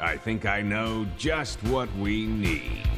I think I know just what we need.